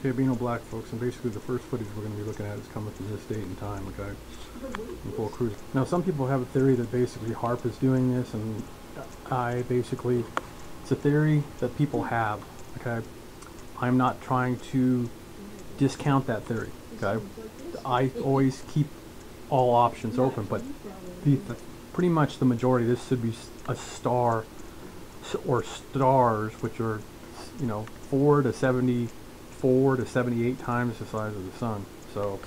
Okay, Beano Black, folks, and basically the first footage we're going to be looking at is coming from this date and time, okay? Full. Now, some people have a theory that basically HAARP is doing this, and I basically, it's a theory that people have, okay? I'm not trying to discount that theory, okay? I always keep all options open, but the, the pretty much the majority, this should be a star or stars, which are, you know, 4 to 74 to 78 times the size of the sun. So,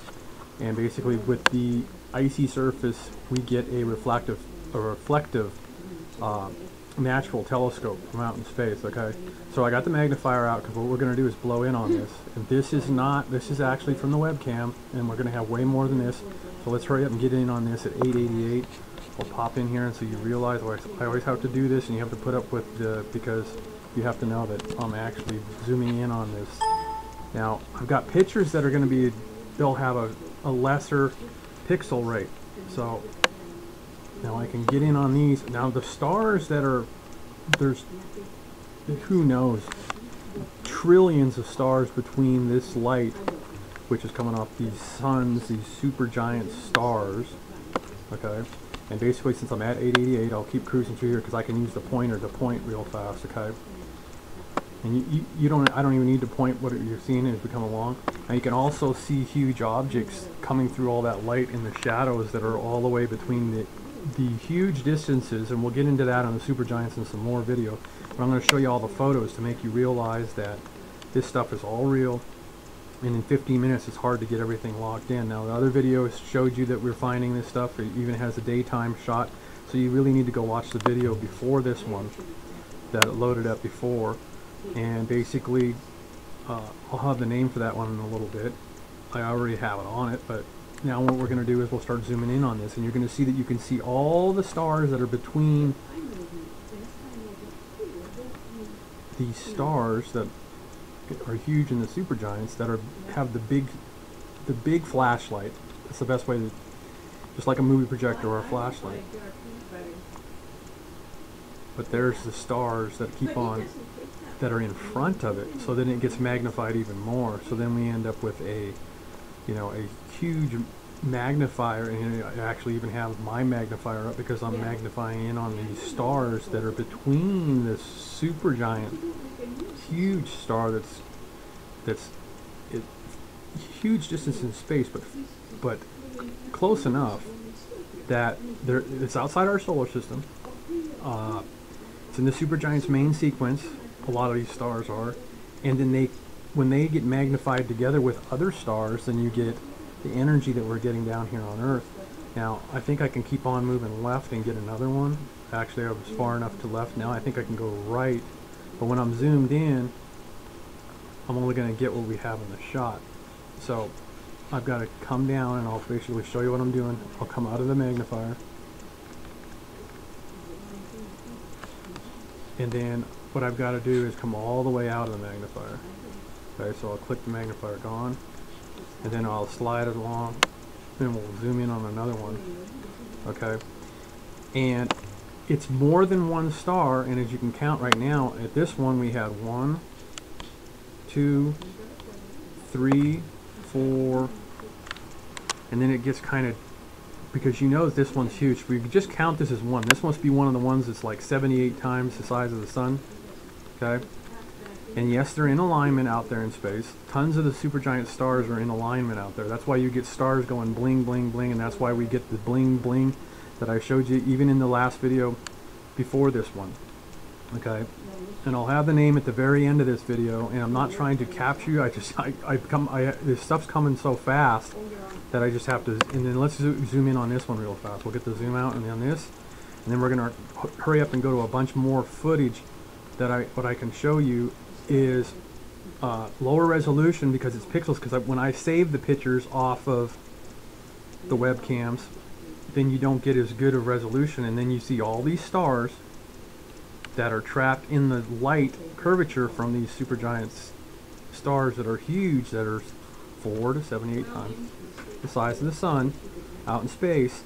and basically with the icy surface, we get a reflective, a reflective uh, natural telescope from out in space, okay? So I got the magnifier out because what we're going to do is blow in on this. And this is not, this is actually from the webcam, and we're going to have way more than this. So let's hurry up and get in on this at 888. We'll pop in here and so you realize I always have to do this and you have to put up with the, because you have to know that I'm actually zooming in on this. Now, I've got pictures that are going to be, they'll have a, a lesser pixel rate. So now I can get in on these. Now the stars that are, there's, who knows, trillions of stars between this light, which is coming off these suns, these super giant stars, okay? And basically since I'm at 888, I'll keep cruising through here because I can use the pointer to point real fast, okay? And you, you, you don't, I don't even need to point what you're seeing as we come along. Now you can also see huge objects coming through all that light in the shadows that are all the way between the, the huge distances, and we'll get into that on the supergiants in some more video. But I'm going to show you all the photos to make you realize that this stuff is all real. And in 15 minutes, it's hard to get everything locked in. Now, the other videos showed you that we're finding this stuff. It even has a daytime shot. So you really need to go watch the video before this one that it loaded up before. And basically, uh, I'll have the name for that one in a little bit. I already have it on it, but now what we're going to do is we'll start zooming in on this, and you're going to see that you can see all the stars that are between these stars that are huge in the supergiants that are have the big the big flashlight. That's the best way to just like a movie projector or a flashlight. But there's the stars that keep on that are in front of it, so then it gets magnified even more. So then we end up with a you know a huge magnifier and I actually even have my magnifier up because I'm magnifying in on these stars that are between this super giant huge star that's that's it, huge distance in space, but but close enough that there it's outside our solar system. Uh, it's in the supergiant's main sequence. A lot of these stars are, and then they when they get magnified together with other stars, then you get the energy that we're getting down here on Earth. Now, I think I can keep on moving left and get another one. Actually, I was far enough to left now. I think I can go right. But when I'm zoomed in, I'm only going to get what we have in the shot. So I've got to come down and I'll basically show you what I'm doing. I'll come out of the magnifier. And then what I've got to do is come all the way out of the magnifier. Okay, so I'll click the magnifier gone. And then I'll slide it along. Then we'll zoom in on another one. Okay. And it's more than one star, and as you can count right now, at this one we had one, two, three, four, and then it gets kind of, because you know this one's huge, we just count this as one. This must be one of the ones that's like 78 times the size of the sun, okay? And yes, they're in alignment out there in space. Tons of the supergiant stars are in alignment out there. That's why you get stars going bling, bling, bling, and that's why we get the bling, bling that I showed you even in the last video before this one. Okay, and I'll have the name at the very end of this video. And I'm not trying to capture you. I just I, I come I this stuff's coming so fast that I just have to. And then let's zo zoom in on this one real fast. We'll get the zoom out and on this, and then we're gonna hurry up and go to a bunch more footage that I what I can show you is uh, lower resolution because it's pixels. Because when I save the pictures off of the webcams, then you don't get as good a resolution, and then you see all these stars that are trapped in the light curvature from these supergiant stars that are huge, that are 4 to 78 times the size of the sun out in space.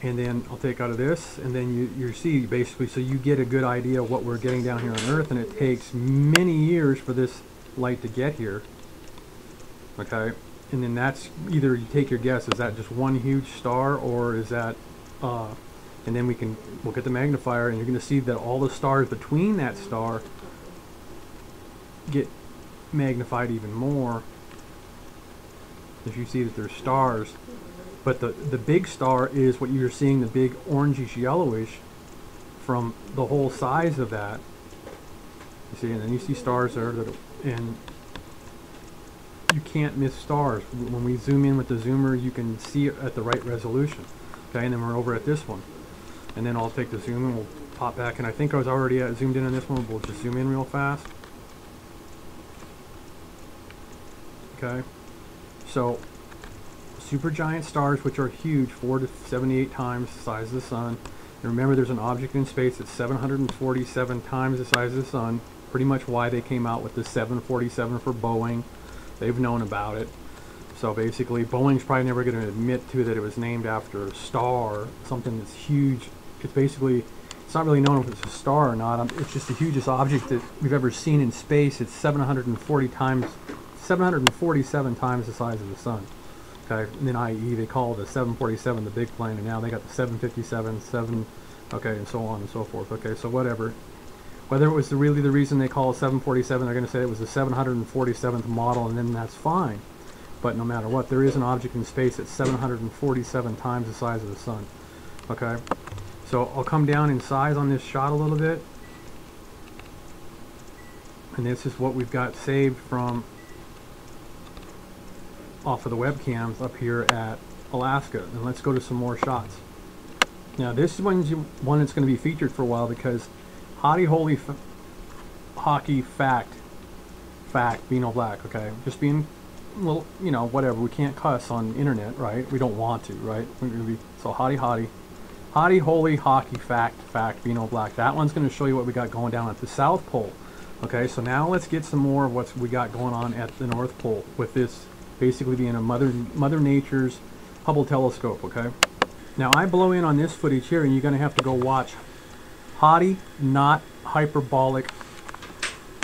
and then I'll take out of this, and then you, you see basically, so you get a good idea of what we're getting down here on Earth, and it takes many years for this light to get here. Okay, and then that's either you take your guess, is that just one huge star, or is that, uh, and then we can look at the magnifier, and you're going to see that all the stars between that star get magnified even more. If you see that there's stars but the, the big star is what you're seeing, the big orangish yellowish from the whole size of that. You see, and then you see stars there, that, and you can't miss stars. When we zoom in with the zoomer, you can see it at the right resolution. Okay, and then we're over at this one. And then I'll take the zoom and we'll pop back. And I think I was already at, zoomed in on this one. We'll just zoom in real fast. Okay, so supergiant stars, which are huge, 4 to 78 times the size of the sun. And remember, there's an object in space that's 747 times the size of the sun. Pretty much why they came out with the 747 for Boeing. They've known about it. So basically, Boeing's probably never going to admit to that it was named after a star, something that's huge. It's basically, it's not really known if it's a star or not. It's just the hugest object that we've ever seen in space. It's 740 times, 747 times the size of the sun. Okay, and then i.e. they call the 747 the big plane, and now they got the 757, 7, okay, and so on and so forth. Okay, so whatever. Whether it was the, really the reason they call it 747, they're going to say it was the 747th model, and then that's fine. But no matter what, there is an object in space that's 747 times the size of the sun. Okay, so I'll come down in size on this shot a little bit. And this is what we've got saved from off of the webcams up here at Alaska. And let's go to some more shots. Now this one's one that's going to be featured for a while because Hottie Holy Hockey Fact, Fact, Beano Black, okay? Just being, well, you know, whatever. We can't cuss on internet, right? We don't want to, right? We're going to be, so Hottie Hottie. Hottie Holy Hockey Fact, Fact, Beano Black. That one's going to show you what we got going down at the South Pole. Okay, so now let's get some more of what we got going on at the North Pole with this basically being a Mother, Mother Nature's Hubble telescope, okay? Now I blow in on this footage here and you're going to have to go watch Hottie, not hyperbolic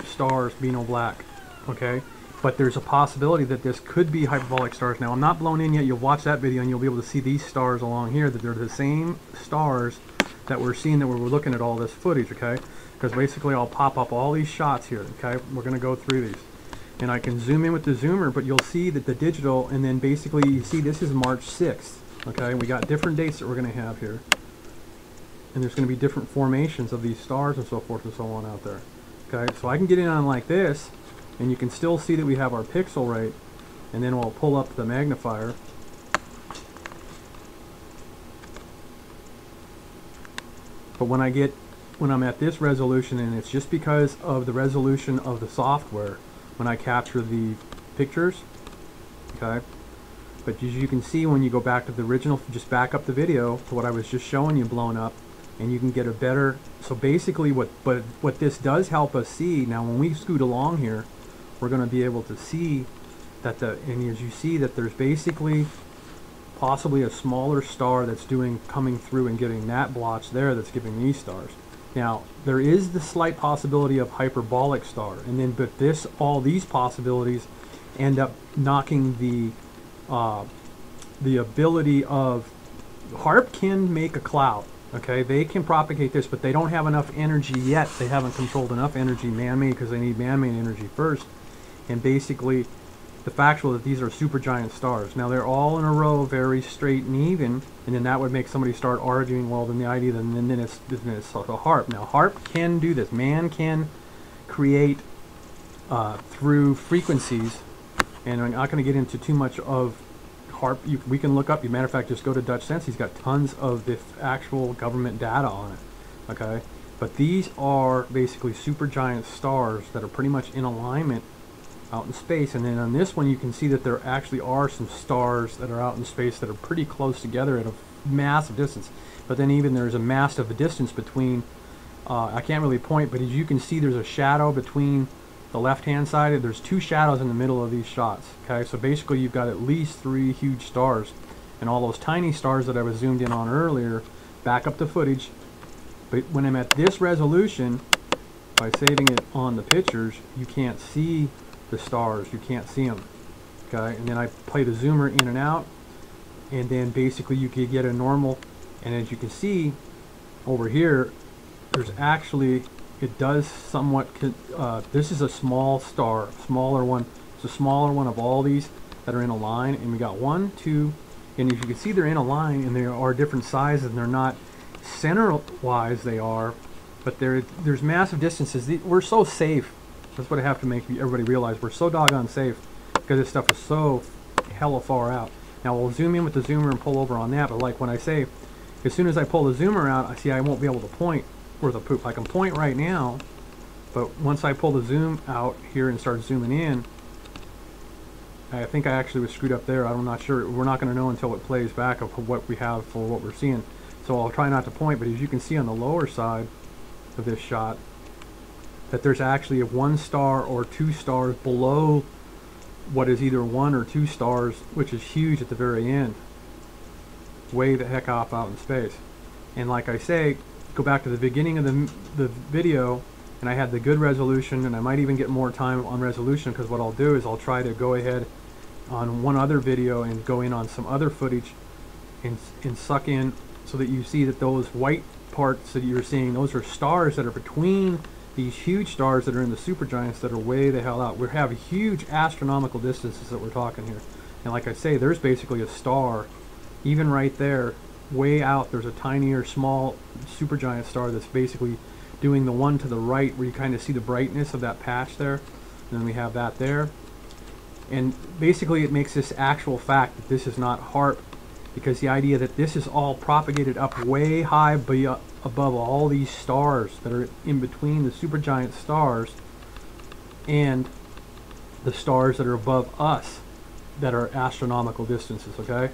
stars being all black, okay? But there's a possibility that this could be hyperbolic stars. Now I'm not blown in yet. You'll watch that video and you'll be able to see these stars along here, that they're the same stars that we're seeing that we're looking at all this footage, okay? Because basically I'll pop up all these shots here, okay? We're going to go through these and I can zoom in with the zoomer but you'll see that the digital and then basically you see this is March 6th okay? We got different dates that we're going to have here. And there's going to be different formations of these stars and so forth and so on out there okay? So I can get in on like this and you can still see that we have our pixel rate and then we'll pull up the magnifier. But when I get when I'm at this resolution and it's just because of the resolution of the software when I capture the pictures okay? But as you can see when you go back to the original just back up the video to what I was just showing you blown up and you can get a better so basically what but what this does help us see now when we scoot along here we're going to be able to see that the and as you see that there's basically possibly a smaller star that's doing coming through and getting that blotch there that's giving these stars now, there is the slight possibility of hyperbolic star, and then but this all these possibilities end up knocking the uh, the ability of HAARP can make a cloud. Okay, they can propagate this, but they don't have enough energy yet. They haven't controlled enough energy man-made because they need man-made energy first. And basically, the factual that these are supergiant stars. Now they're all in a row, very straight and even, and then that would make somebody start arguing. Well, then the idea, then then it's then it's a HAARP. Now HAARP can do this. Man can create uh, through frequencies, and I'm not going to get into too much of HAARP. You, we can look up. A matter of fact, just go to Dutchsinse. He's got tons of the actual government data on it. Okay, but these are basically supergiant stars that are pretty much in alignment out in space. And then on this one, you can see that there actually are some stars that are out in space that are pretty close together at a massive distance. But then even there's a massive distance between, uh, I can't really point, but as you can see, there's a shadow between the left-hand side. There's two shadows in the middle of these shots. Okay, so basically you've got at least three huge stars and all those tiny stars that I was zoomed in on earlier, back up the footage. But when I'm at this resolution, by saving it on the pictures, you can't see the stars. You can't see them. Okay, and then I play the zoomer in and out, and then basically you can get a normal. And as you can see over here, there's actually it does somewhat. Uh, this is a small star, smaller one. It's a smaller one of all these that are in a line, and we got one, two, and if you can see they're in a line and they are different sizes and they're not center-wise they are, but there there's massive distances. We're so safe. That's what I have to make everybody realize. We're so doggone safe because this stuff is so hella far out. Now we'll zoom in with the zoomer and pull over on that, but like when I say, as soon as I pull the zoomer out, I see I won't be able to point where the poop. I can point right now, but once I pull the zoom out here and start zooming in, I think I actually was screwed up there. I'm not sure. We're not going to know until it plays back of what we have for what we're seeing. So I'll try not to point, but as you can see on the lower side of this shot, that there's actually a one star or two stars below what is either one or two stars, which is huge at the very end. Way the heck off out in space. And like I say, go back to the beginning of the, the video, and I had the good resolution, and I might even get more time on resolution, because what I'll do is I'll try to go ahead on one other video and go in on some other footage and, and suck in so that you see that those white parts that you're seeing, those are stars that are between these huge stars that are in the supergiants that are way the hell out. We have huge astronomical distances that we're talking here. And like I say, there's basically a star, even right there, way out, there's a tinier, small supergiant star that's basically doing the one to the right where you kind of see the brightness of that patch there. And then we have that there. And basically it makes this actual fact that this is not HAARP because the idea that this is all propagated up way high above all these stars that are in between the supergiant stars and the stars that are above us that are astronomical distances, okay?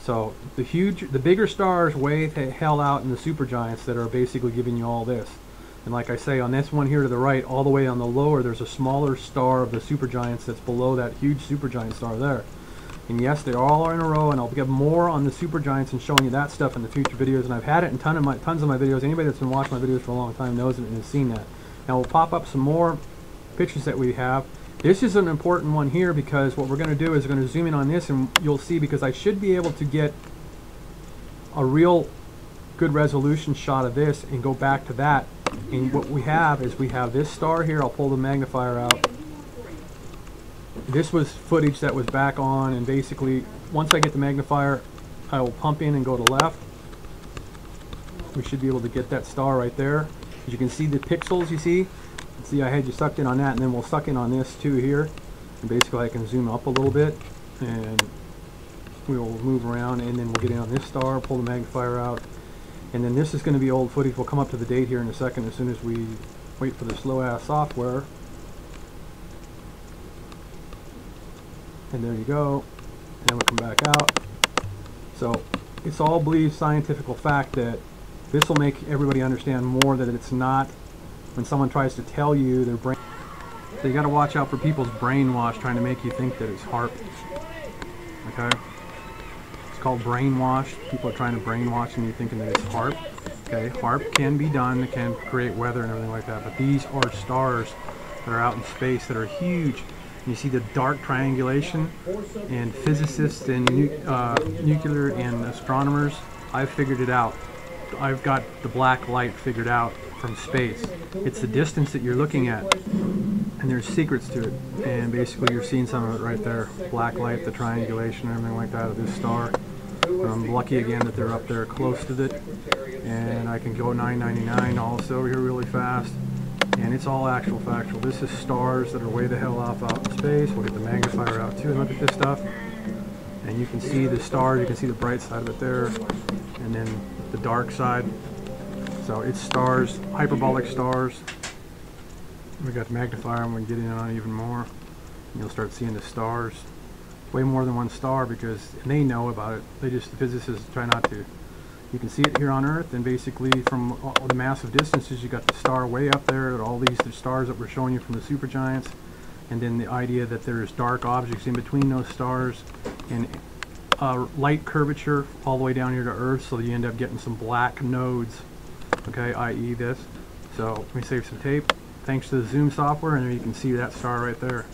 So the huge, the bigger stars way the hell out in the supergiants that are basically giving you all this. And like I say, on this one here to the right, all the way on the lower, there's a smaller star of the supergiants that's below that huge supergiant star there. And yes, they all are in a row, and I'll get more on the supergiants and showing you that stuff in the future videos. And I've had it in ton of my, tons of my videos. Anybody that's been watching my videos for a long time knows it and has seen that. Now we'll pop up some more pictures that we have. This is an important one here because what we're going to do is we're going to zoom in on this and you'll see because I should be able to get a real good resolution shot of this and go back to that. And what we have is we have this star here. I'll pull the magnifier out. This was footage that was back on and basically once I get the magnifier I will pump in and go to left. We should be able to get that star right there. As you can see the pixels you see See, I had you sucked in on that, and then we'll suck in on this too here. And basically, I can zoom up a little bit, and we will move around, and then we'll get in on this star, pull the magnifier out, and then this is going to be old footage. We'll come up to the date here in a second as soon as we wait for the slow-ass software. And there you go. And we'll come back out. So it's all believed scientific fact that this will make everybody understand more that it's not when someone tries to tell you their brain. So you got to watch out for people's brainwash trying to make you think that it's HAARP Okay? It's called brainwash. People are trying to brainwash and you thinking that it's HAARP Okay, HAARP can be done, it can create weather and everything like that, but these are stars that are out in space that are huge. You see the dark triangulation, and physicists and nu uh, nuclear and astronomers, I've figured it out. I've got the black light figured out from space. It's the distance that you're looking at, and there's secrets to it. And basically, you're seeing some of it right there. Black light, the triangulation, everything like that of this star. I'm lucky again that they're up there close to it. And I can go 999 also here really fast. And it's all actual factual. This is stars that are way the hell off out in space. We'll get the magnifier out too and look at this stuff. And you can see the stars, you can see the bright side of it there. And then the dark side. So it's stars, hyperbolic stars. We got the magnifier and we can get in on even more. And you'll start seeing the stars. Way more than one star because they know about it. They just, the physicists try not to. You can see it here on Earth and basically from the massive distances you got the star way up there, and all these the stars that we're showing you from the supergiants and then the idea that there's dark objects in between those stars and uh, light curvature all the way down here to Earth, so you end up getting some black nodes, okay, i.e. this. So let me save some tape. Thanks to the zoom software, and you can see that star right there.